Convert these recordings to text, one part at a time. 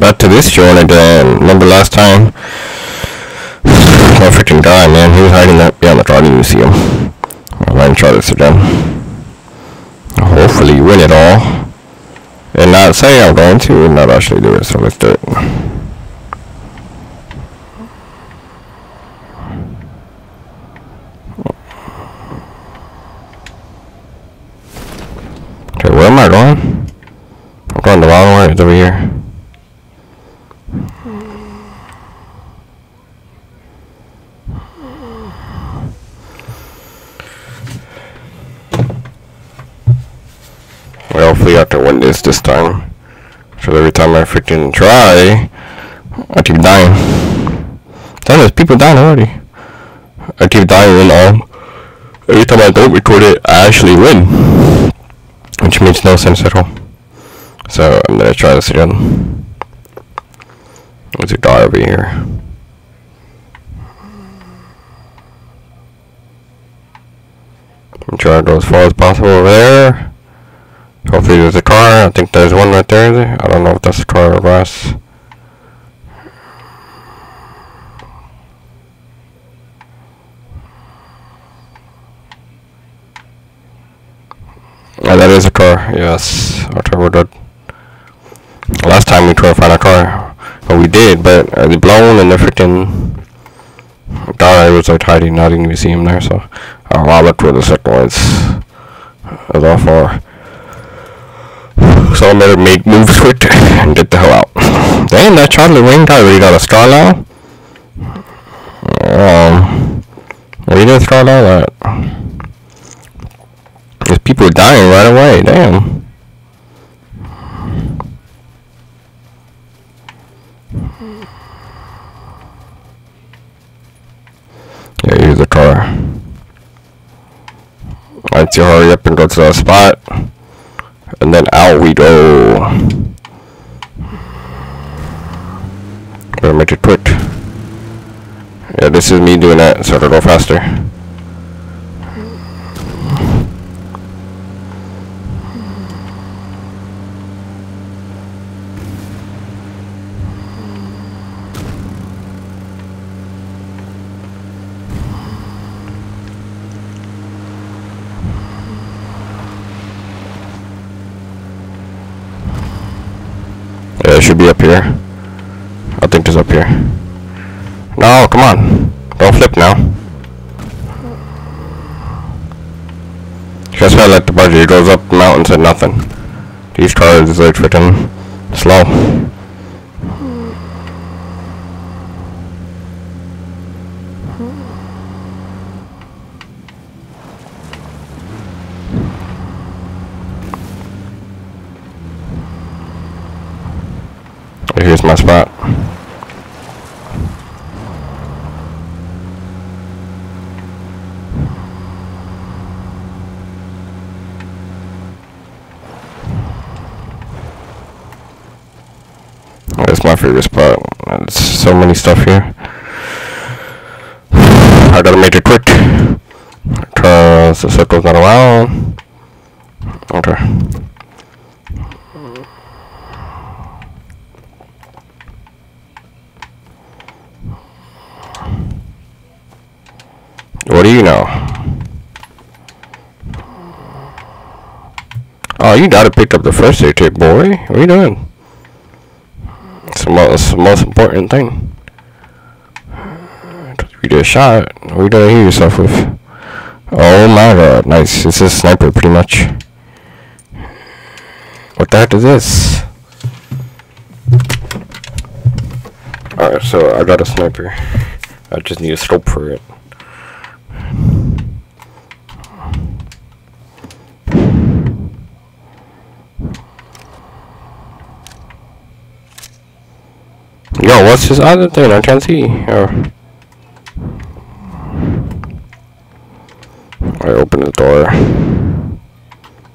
Back to this joint again. Remember last time? My freaking guy, man, he was hiding that behind the see him. I'm gonna try this again. Hopefully win it all. And not say I'm going to, and not actually do it, so let's do it. Okay, where am I going? I'm going the wrong way. It's over here. Well, hopefully I can win this this time. So every time I freaking try, I keep dying. Damn, there's people dying already. I keep dying and um, every time I don't record it, I actually win. Which makes no sense at all. So I'm gonna try this again. There's a guy over here. I'm trying to go as far as possible over there. Hopefully there's a car. I think there's one right there. I don't know if that's a car or grass. Oh, that is a car. Yes. Okay, we're good. Last time we tried to find a car. Well, we did, but uh, they blown and the freaking guy was like hiding. I didn't even see him there, so I'll, I'll look where the second one far. So I better make moves quick and get the hell out. Damn, that Charlie Wayne guy really got a scar now. Um, we did scar now that. There's people dying right away. Damn. The car. I Let's hurry up and go to that spot. And then out we go. Better make it quick. Yeah, this is me doing that, so it'll go faster. Yeah, it should be up here. I think it's up here. No, come on. Don't flip now. Just felt like the budget goes up the mountain to nothing. These cars like freaking slow. Here's my spot. That's my favorite spot. There's so many stuff here. I gotta make it quick. Cause the circle's not around. Okay. What do you know? Oh, you gotta pick up the first aid kit, boy. What are you doing? It's the most, most important thing. You get shot. What are you gonna heal yourself with? Oh my god, nice. It's a sniper, pretty much. What the heck is this? Alright, so I got a sniper. I just need a scope for it. Yo, what's this other thing? I can't see. Oh. I open the door.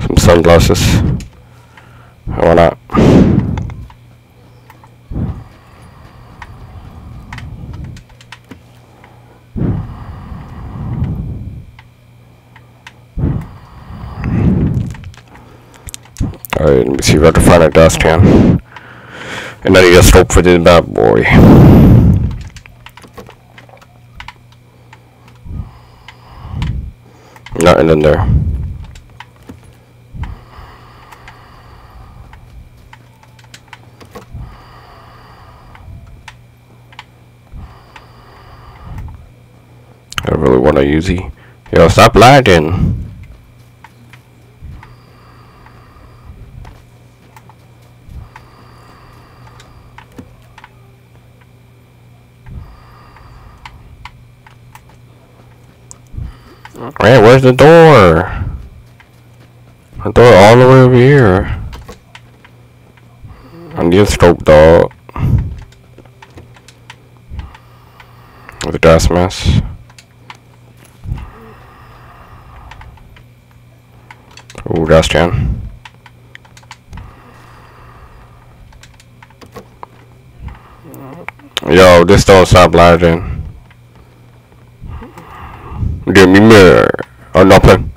Some sunglasses. Why not? Alright, let me see if I can find a dust can. And I need a scope for this bad boy. Nothing in there. I really want to use it. Yo, stop lagging. Man, where's the door? The door all the way over here. I need a scope dog. With a gas mask. Ooh, gas can. Yo, this don't stop lagging. Me more. Oh, nothing.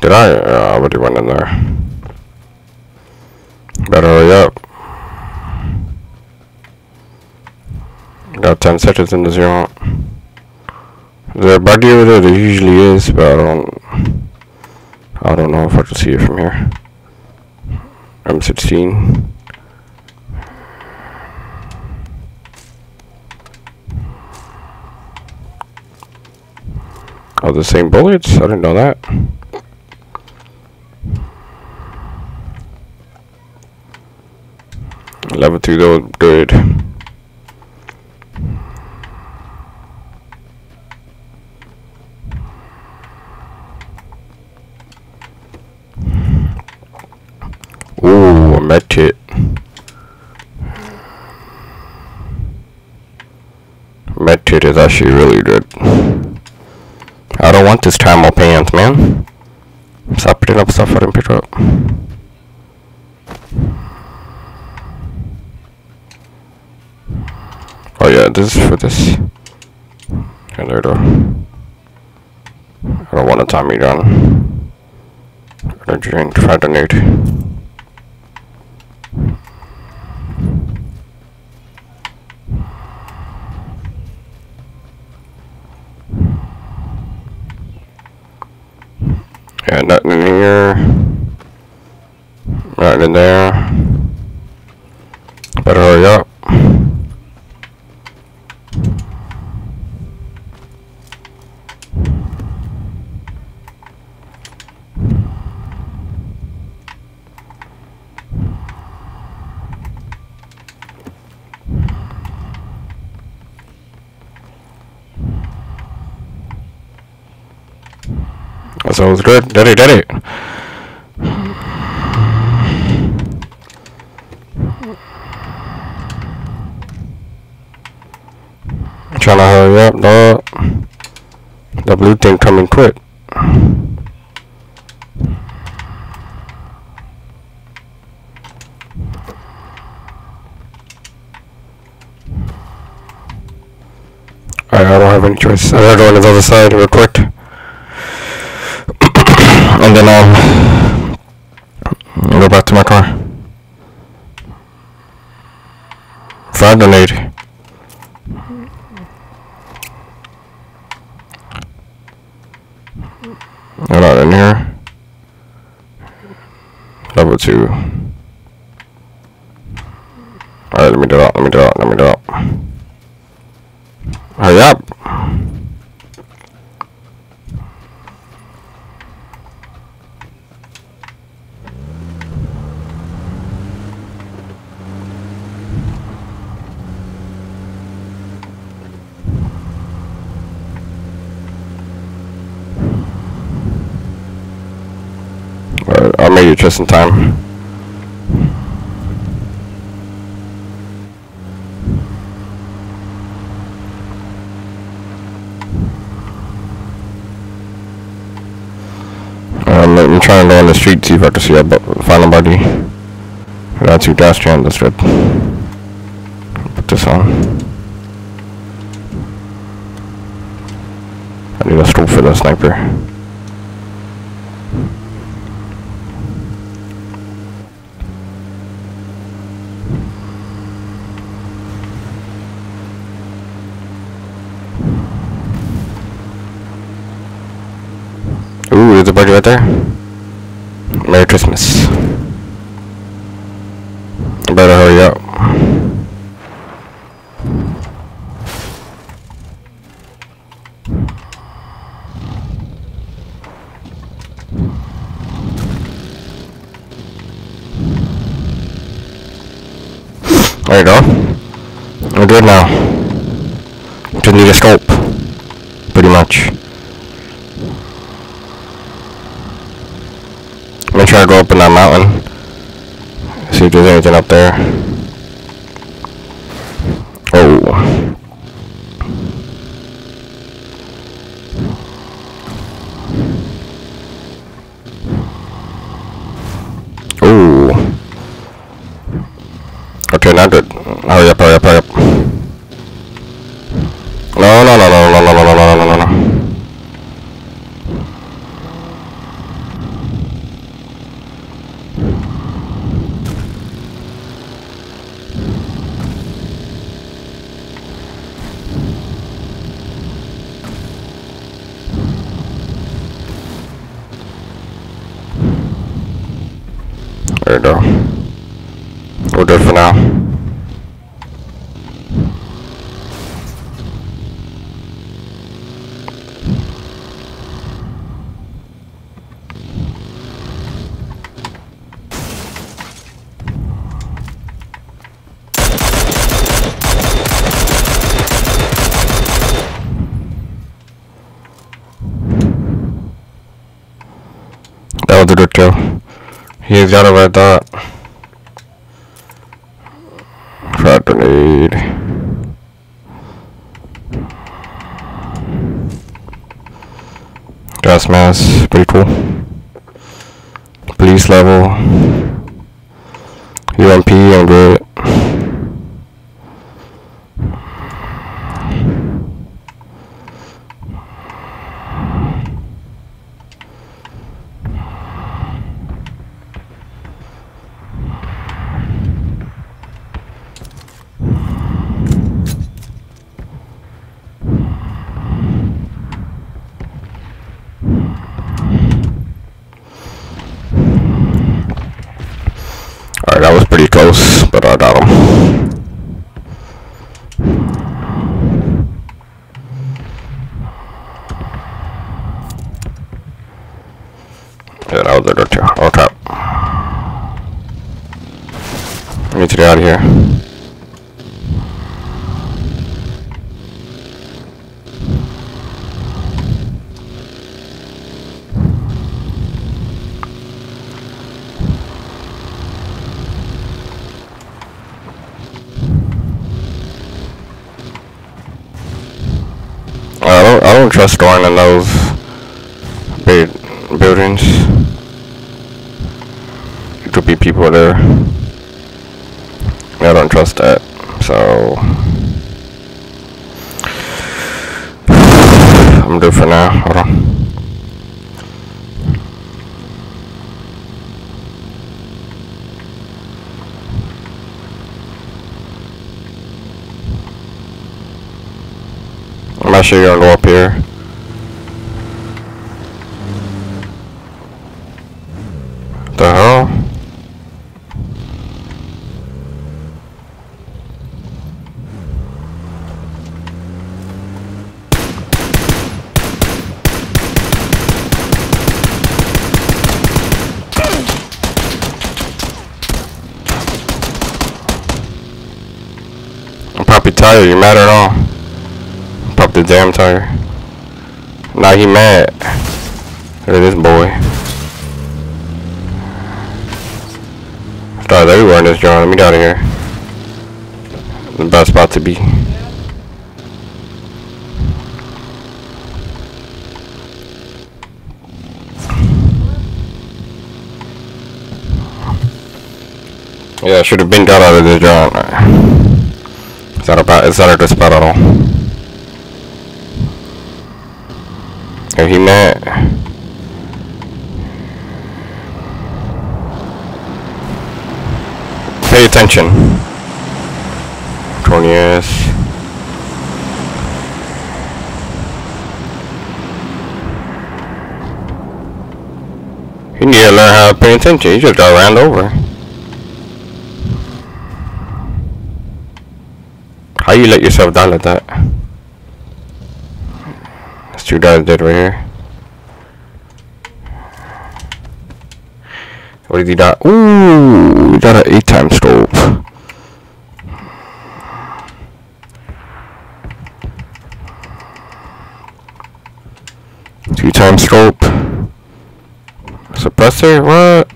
Did I? Uh, I already went in there. Better hurry up. Got 10 seconds in the zero. Is there a buggy over there? There usually is, but I don't... I don't know if I can see it from here. M16. Oh, the same bullets? I didn't know that. Level 2 though, good. Ooh, a actually really good. Want this thermal pants, man. Stop putting up stuff I didn't pick up. Oh yeah, this is for this. And there. I don't want a Tommy gun. I drink, try to need. Yeah, nothing in here. Nothing in there. Better hurry up. That sounds good. Did it, did it. Trying to hurry up, dog. The blue thing coming quick. Alright, I don't have any choice. I gotta go on the other side real quick. And then I'll go back to my car. Fire grenade. They're not in here. Level two. Alright, let me do it let me do it let me do it out. Hurry up! Just in time. I'm trying to go on the street see if I can see a find a buggy. That's your can. That's good. Put this on. I need a scope for the sniper. Right there. Merry Christmas. I better hurry up. There you go. We're good now. Just need a scope. Pretty much. I'm gonna try to go up in that mountain. See if there's anything up there. Oh. Ooh. Okay, not good. Hurry up, hurry up, hurry up. There you go. We're good for now. That was a good kill. He's got over that. Frag grenade. Gas mask, pretty cool. Police level. UMP, I'm good. Alright, that was pretty close, but I got him. Yeah, that was a good kill. Okay. I need to get out of here. I don't, trust going in those big buildings. There could be people there. I don't trust that, so I'm good for now. Hold on. I'm actually gonna go up here. The hell? I'm probably tired, you mad at all? Damn tire. Now he mad. Look at this boy. Stars everywhere in this joint. Let me get out of here. The best spot to be. Yeah, I should have been got out of this joint. It's not a good spot at all. Are he mad? Pay attention. Cornelius. You need to learn how to pay attention. You just got ran over. How you let yourself down like that? Two guys dead right here. What did he die? Ooh, we got an eight time scope. Two time scope. Suppressor? What?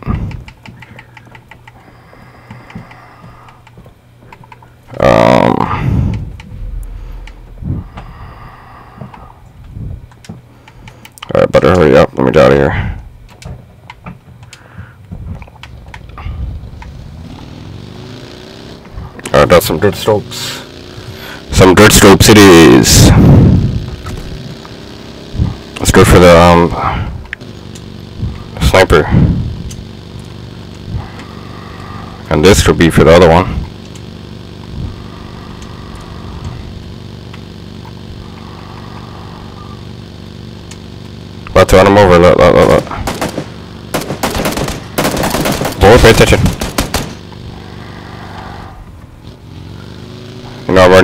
Um. Alright, better hurry up. Let me get out of here. Alright, that's some good strokes. Some good strokes it is. Let's go for the, um, sniper. And this could be for the other one. About to run him over, look, look, look, look. Boy, pay attention.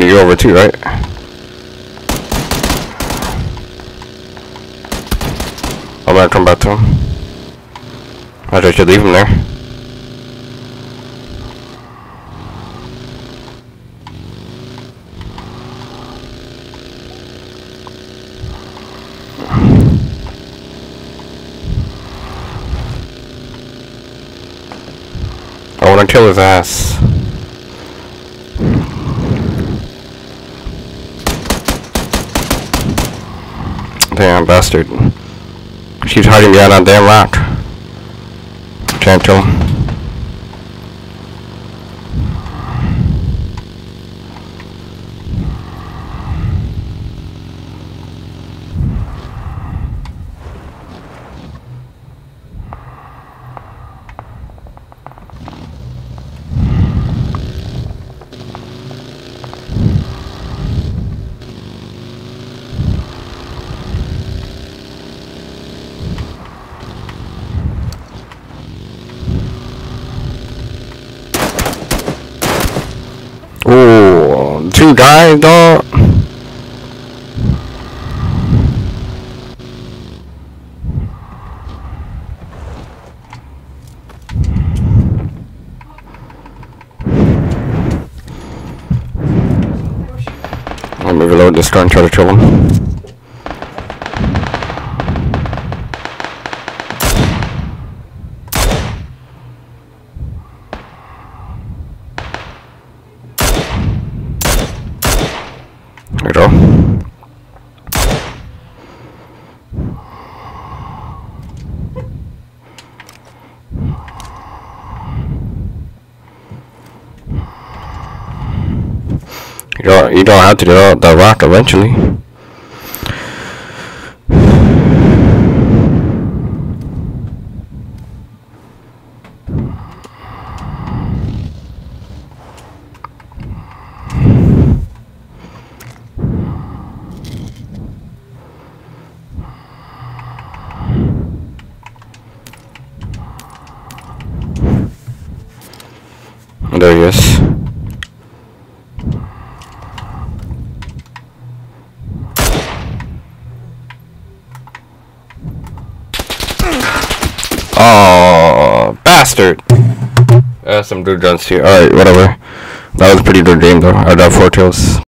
Know you over too, right? I'm gonna come back to him. I just should leave him there. I wanna kill his ass. Damn bastard. She's hiding behind that damn rock. Can't kill him. Ooh, dog. Let me reload this gun try to kill him. There we go. You don't, you don't have to all the rock eventually. There he is. Oh, bastard. Guns here. Alright, whatever. That was a pretty good game though. I got four kills.